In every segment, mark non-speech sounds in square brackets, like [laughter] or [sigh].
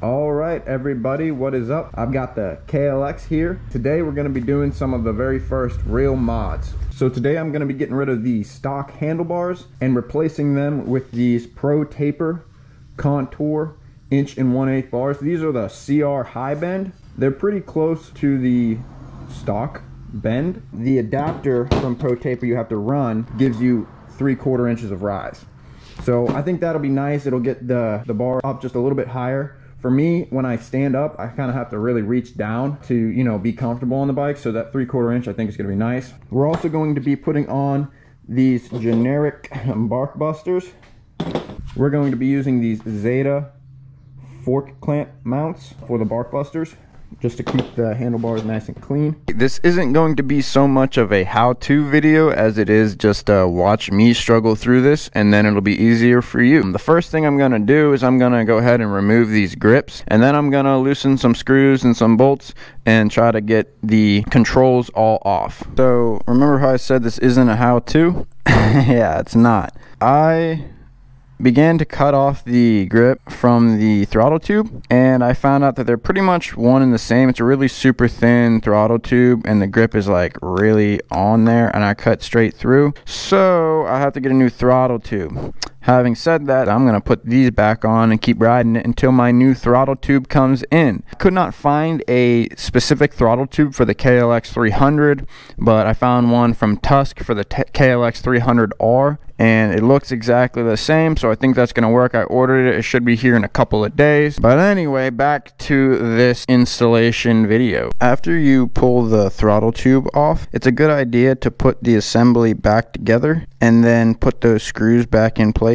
All right, everybody, what is up? I've got the KLX here. Today we're gonna be doing some of the very first real mods. So today I'm gonna be getting rid of the stock handlebars and replacing them with these Pro Taper Contour inch and one eighth bars. These are the CR high bend. They're pretty close to the stock bend. The adapter from Pro Taper you have to run gives you three quarter inches of rise. So I think that'll be nice. It'll get the, the bar up just a little bit higher for me, when I stand up, I kind of have to really reach down to, you know, be comfortable on the bike. So that three quarter inch, I think is going to be nice. We're also going to be putting on these generic [laughs] bark busters. We're going to be using these Zeta fork clamp mounts for the bark busters just to keep the handlebars nice and clean. This isn't going to be so much of a how-to video as it is just uh, watch me struggle through this and then it'll be easier for you. The first thing I'm going to do is I'm going to go ahead and remove these grips and then I'm going to loosen some screws and some bolts and try to get the controls all off. So remember how I said this isn't a how-to? [laughs] yeah, it's not. I began to cut off the grip from the throttle tube and I found out that they're pretty much one and the same. It's a really super thin throttle tube and the grip is like really on there and I cut straight through. So I have to get a new throttle tube. Having said that, I'm going to put these back on and keep riding it until my new throttle tube comes in. I could not find a specific throttle tube for the KLX 300, but I found one from Tusk for the KLX 300R and it looks exactly the same so I think that's gonna work. I ordered it. It should be here in a couple of days. But anyway back to this installation video. After you pull the throttle tube off it's a good idea to put the assembly back together and then put those screws back in place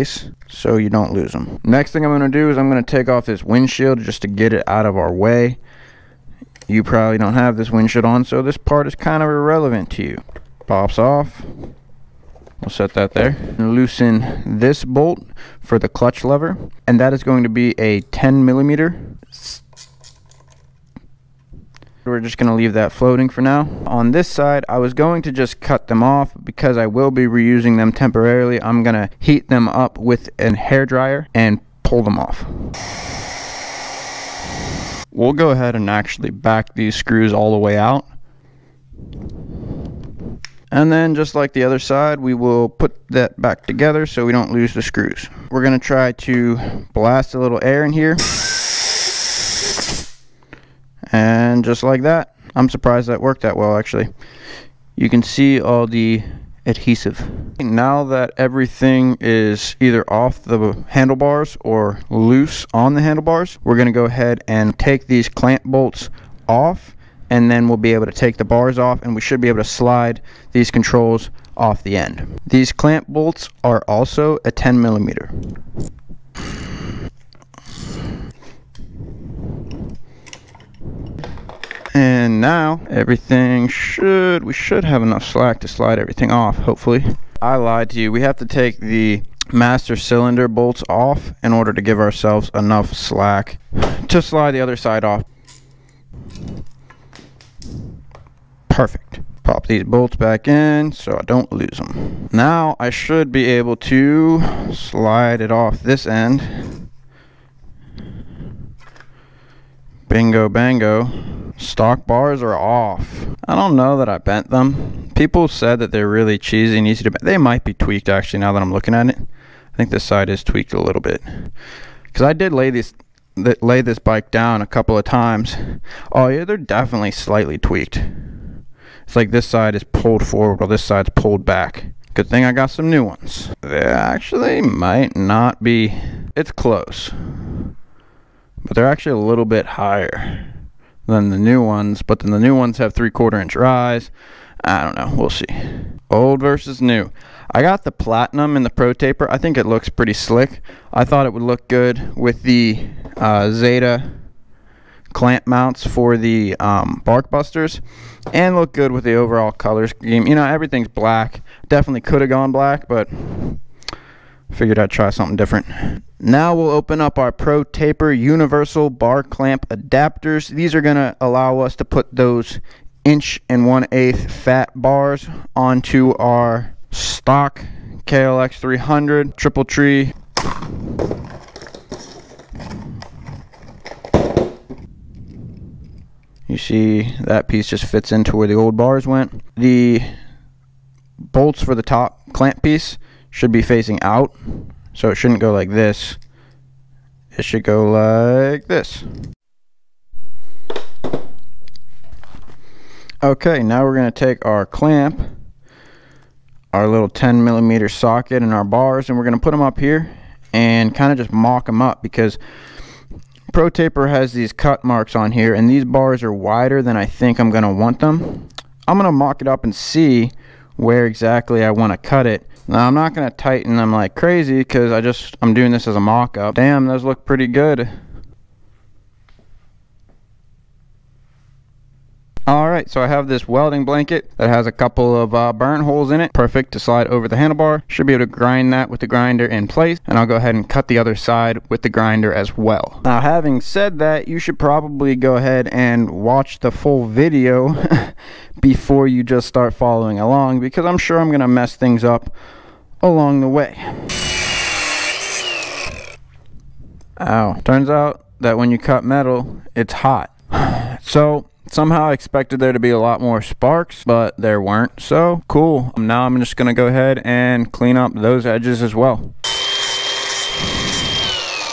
so you don't lose them next thing I'm gonna do is I'm gonna take off this windshield just to get it out of our way you probably don't have this windshield on so this part is kind of irrelevant to you pops off We'll set that there. Loosen this bolt for the clutch lever, and that is going to be a 10 millimeter. We're just going to leave that floating for now. On this side, I was going to just cut them off because I will be reusing them temporarily. I'm going to heat them up with a hair dryer and pull them off. We'll go ahead and actually back these screws all the way out. And then just like the other side, we will put that back together so we don't lose the screws. We're gonna try to blast a little air in here. And just like that, I'm surprised that worked that well actually. You can see all the adhesive. Now that everything is either off the handlebars or loose on the handlebars, we're gonna go ahead and take these clamp bolts off and then we'll be able to take the bars off and we should be able to slide these controls off the end. These clamp bolts are also a 10 millimeter. And now everything should, we should have enough slack to slide everything off, hopefully. I lied to you. We have to take the master cylinder bolts off in order to give ourselves enough slack to slide the other side off. Perfect. Pop these bolts back in so I don't lose them. Now I should be able to slide it off this end. Bingo bango. Stock bars are off. I don't know that I bent them. People said that they're really cheesy and easy to bend. They might be tweaked actually now that I'm looking at it. I think this side is tweaked a little bit. Because I did lay this lay this bike down a couple of times. Oh yeah, they're definitely slightly tweaked. It's like this side is pulled forward while this side's pulled back. Good thing I got some new ones. They actually might not be, it's close. But they're actually a little bit higher than the new ones, but then the new ones have three quarter inch rise. I don't know, we'll see. Old versus new. I got the platinum in the Pro Taper. I think it looks pretty slick. I thought it would look good with the uh, Zeta clamp mounts for the um, bark busters and look good with the overall color scheme you know everything's black definitely could have gone black but figured I'd try something different. Now we'll open up our Pro Taper universal bar clamp adapters. These are gonna allow us to put those inch and one eighth fat bars onto our stock. KLX 300 triple tree. You see that piece just fits into where the old bars went. The bolts for the top clamp piece should be facing out. So it shouldn't go like this. It should go like this. Okay, now we're going to take our clamp, our little 10 millimeter socket and our bars, and we're going to put them up here and kind of just mock them up because Pro Taper has these cut marks on here and these bars are wider than I think I'm going to want them. I'm going to mock it up and see where exactly I want to cut it. Now I'm not going to tighten them like crazy because I just I'm doing this as a mock-up. Damn, those look pretty good. Alright, so I have this welding blanket that has a couple of uh, burn holes in it. Perfect to slide over the handlebar. Should be able to grind that with the grinder in place. And I'll go ahead and cut the other side with the grinder as well. Now having said that, you should probably go ahead and watch the full video [laughs] before you just start following along because I'm sure I'm going to mess things up along the way. Ow. Turns out that when you cut metal, it's hot. So Somehow I expected there to be a lot more sparks, but there weren't. So cool. Now I'm just going to go ahead and clean up those edges as well.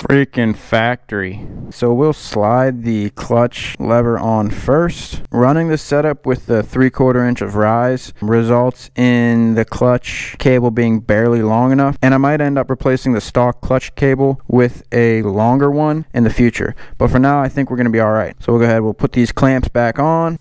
Freaking factory. So we'll slide the clutch lever on first. Running the setup with the 3 quarter inch of rise results in the clutch cable being barely long enough. And I might end up replacing the stock clutch cable with a longer one in the future. But for now, I think we're going to be alright. So we'll go ahead, we'll put these clamps back on.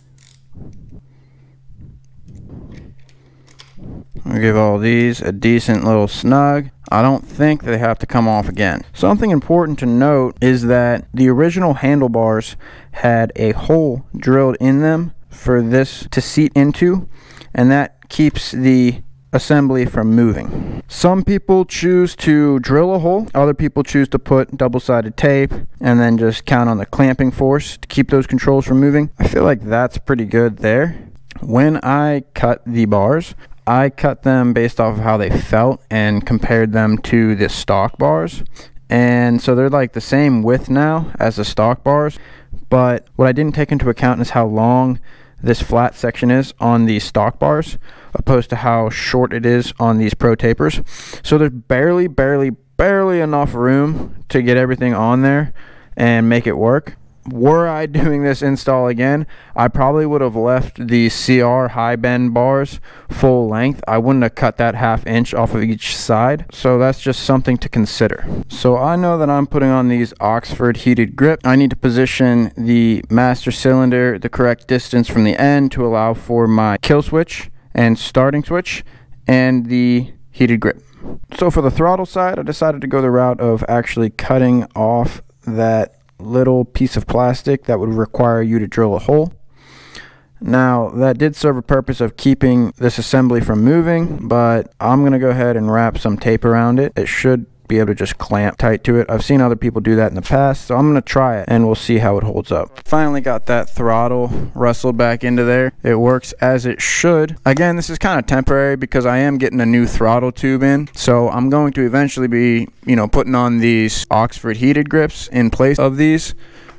We'll give all these a decent little snug. I don't think they have to come off again. Something important to note is that the original handlebars had a hole drilled in them for this to seat into and that keeps the assembly from moving. Some people choose to drill a hole, other people choose to put double-sided tape and then just count on the clamping force to keep those controls from moving. I feel like that's pretty good there. When I cut the bars, I cut them based off of how they felt and compared them to the stock bars. And so they're like the same width now as the stock bars. But what I didn't take into account is how long this flat section is on the stock bars opposed to how short it is on these pro tapers. So there's barely, barely, barely enough room to get everything on there and make it work were I doing this install again, I probably would have left the CR high bend bars full length. I wouldn't have cut that half inch off of each side. So that's just something to consider. So I know that I'm putting on these Oxford heated grip. I need to position the master cylinder the correct distance from the end to allow for my kill switch and starting switch and the heated grip. So for the throttle side, I decided to go the route of actually cutting off that little piece of plastic that would require you to drill a hole. Now that did serve a purpose of keeping this assembly from moving, but I'm going to go ahead and wrap some tape around it. It should be able to just clamp tight to it. I've seen other people do that in the past, so I'm going to try it and we'll see how it holds up. Finally got that throttle wrestled back into there. It works as it should. Again, this is kind of temporary because I am getting a new throttle tube in, so I'm going to eventually be, you know, putting on these Oxford heated grips in place of these,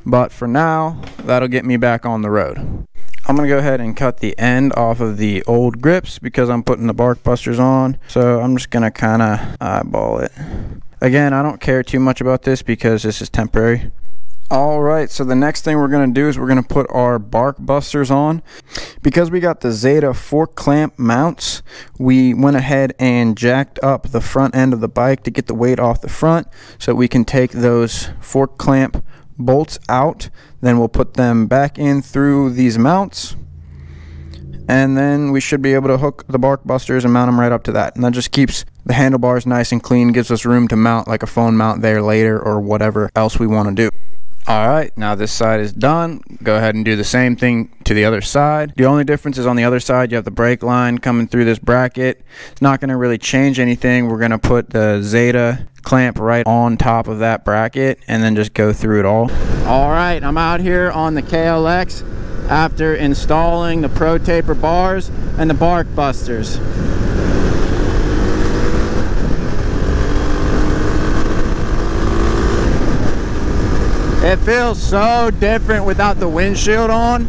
but for now, that'll get me back on the road. I'm going to go ahead and cut the end off of the old grips because I'm putting the bark busters on. So I'm just going to kind of eyeball it. Again, I don't care too much about this because this is temporary. Alright, so the next thing we're going to do is we're going to put our bark busters on. Because we got the Zeta fork clamp mounts, we went ahead and jacked up the front end of the bike to get the weight off the front so we can take those fork clamp bolts out. Then we'll put them back in through these mounts and then we should be able to hook the bark busters and mount them right up to that and that just keeps the handlebars nice and clean gives us room to mount like a phone mount there later or whatever else we want to do all right now this side is done. Go ahead and do the same thing to the other side. The only difference is on the other side you have the brake line coming through this bracket. It's not going to really change anything. We're going to put the zeta clamp right on top of that bracket and then just go through it all. All right i'm out here on the klx after installing the Pro Taper bars and the bark busters. It feels so different without the windshield on.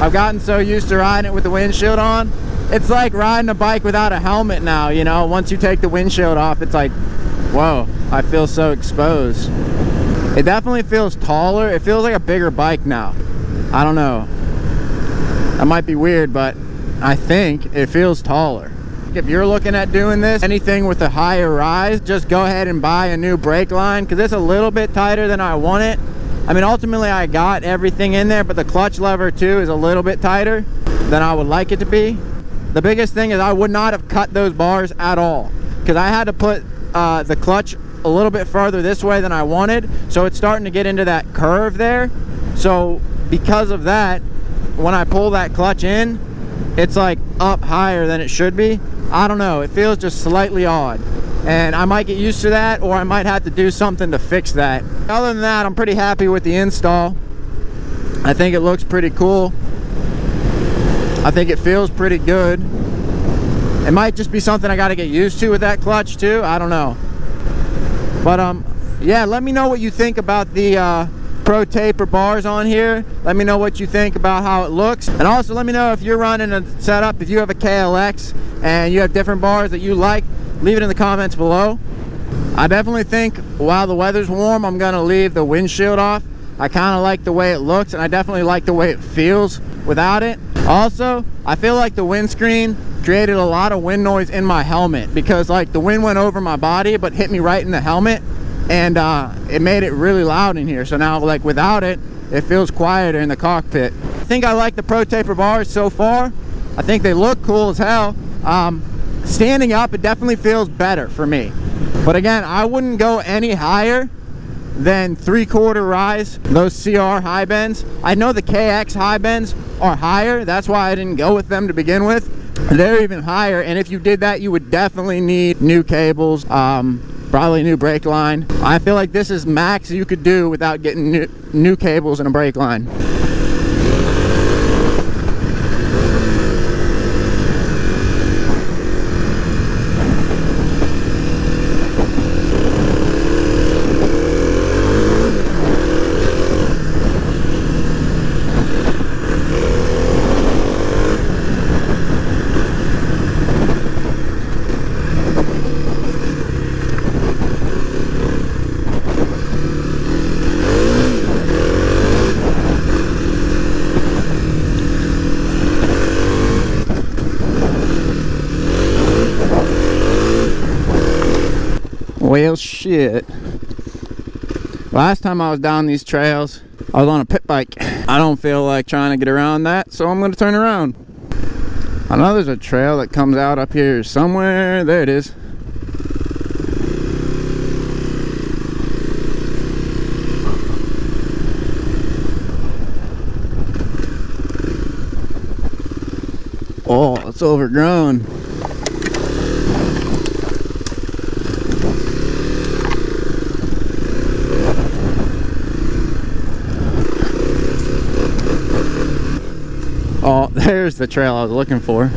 I've gotten so used to riding it with the windshield on. It's like riding a bike without a helmet now, you know? Once you take the windshield off, it's like, whoa, I feel so exposed. It definitely feels taller. It feels like a bigger bike now. I don't know. That might be weird, but I think it feels taller. If you're looking at doing this, anything with a higher rise, just go ahead and buy a new brake line because it's a little bit tighter than I want it. I mean, ultimately I got everything in there, but the clutch lever too is a little bit tighter than I would like it to be. The biggest thing is I would not have cut those bars at all because I had to put uh, the clutch a little bit further this way than I wanted. So it's starting to get into that curve there. So because of that, when I pull that clutch in, it's like up higher than it should be. I don't know, it feels just slightly odd. And I might get used to that or I might have to do something to fix that. Other than that, I'm pretty happy with the install. I think it looks pretty cool. I think it feels pretty good. It might just be something I got to get used to with that clutch too. I don't know. But um, yeah, let me know what you think about the uh, Pro Taper bars on here. Let me know what you think about how it looks. And also let me know if you're running a setup, if you have a KLX and you have different bars that you like, leave it in the comments below. I definitely think while the weather's warm, I'm gonna leave the windshield off. I kind of like the way it looks and I definitely like the way it feels without it. Also, I feel like the windscreen created a lot of wind noise in my helmet because like the wind went over my body but hit me right in the helmet and uh, it made it really loud in here. So now like without it, it feels quieter in the cockpit. I think I like the Pro Taper bars so far. I think they look cool as hell. Um, standing up, it definitely feels better for me. But again, I wouldn't go any higher than three quarter rise, those CR high bends. I know the KX high bends are higher. That's why I didn't go with them to begin with. They're even higher. And if you did that, you would definitely need new cables. Um, probably new brake line. I feel like this is max you could do without getting new, new cables and a brake line. Well, shit. Last time I was down these trails, I was on a pit bike. I don't feel like trying to get around that, so I'm to turn around. I know there's a trail that comes out up here somewhere. There it is. Oh, it's overgrown. Oh, there's the trail I was looking for.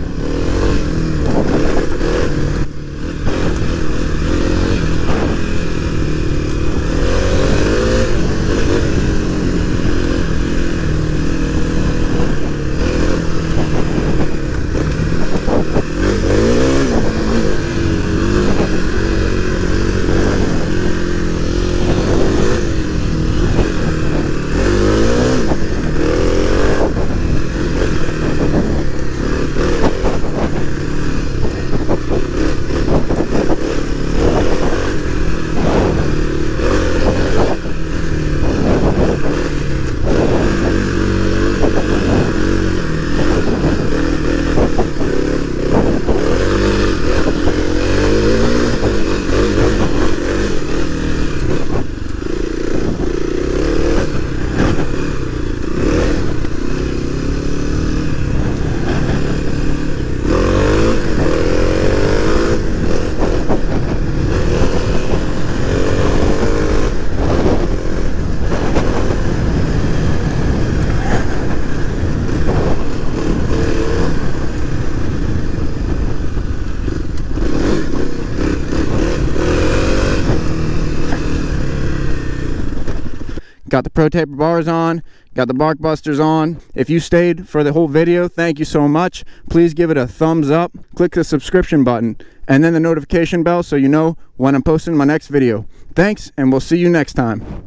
Got the Pro Taper bars on, got the Bark Busters on. If you stayed for the whole video, thank you so much. Please give it a thumbs up, click the subscription button, and then the notification bell so you know when I'm posting my next video. Thanks, and we'll see you next time.